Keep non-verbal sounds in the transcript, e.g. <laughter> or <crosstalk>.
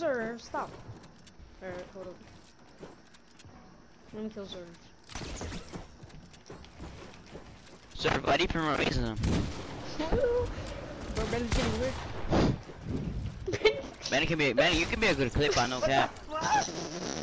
Zer, stop. Alright, hold up. Let me kill Zer. Zer, why do you promote racism? Bro, Ben's getting weird. Man, it can be, man, you can be a good clip, I know cap. <laughs>